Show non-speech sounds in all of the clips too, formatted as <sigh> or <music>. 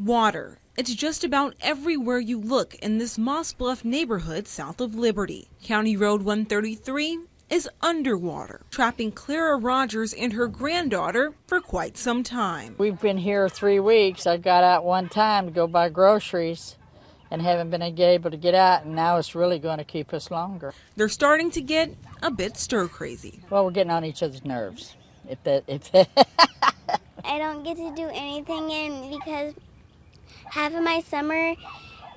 Water. It's just about everywhere you look in this Moss Bluff neighborhood south of Liberty. County Road 133 is underwater, trapping Clara Rogers and her granddaughter for quite some time. We've been here three weeks. I got out one time to go buy groceries and haven't been able to get out, and now it's really going to keep us longer. They're starting to get a bit stir crazy. Well, we're getting on each other's nerves. If that, if <laughs> I don't get to do anything in because half of my summer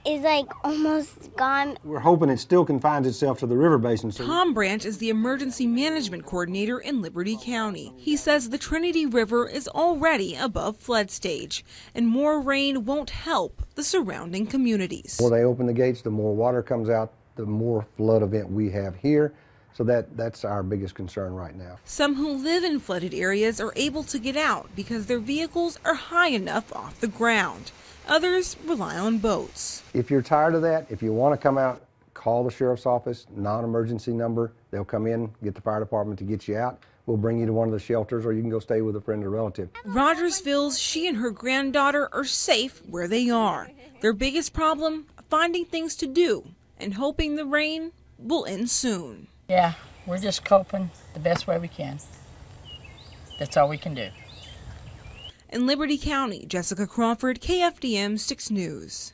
is like almost gone. We're hoping it still confines itself to the river basin. So Tom Branch is the emergency management coordinator in Liberty County. He says the Trinity River is already above flood stage, and more rain won't help the surrounding communities. the more they open the gates, the more water comes out, the more flood event we have here. So that that's our biggest concern right now. Some who live in flooded areas are able to get out because their vehicles are high enough off the ground. Others rely on boats. If you're tired of that, if you want to come out, call the sheriff's office, non-emergency number. They'll come in, get the fire department to get you out. We'll bring you to one of the shelters, or you can go stay with a friend or relative. Rogers feels she and her granddaughter are safe where they are. Their biggest problem? Finding things to do and hoping the rain will end soon. Yeah, we're just coping the best way we can. That's all we can do. In Liberty County, Jessica Crawford, KFDM 6 News.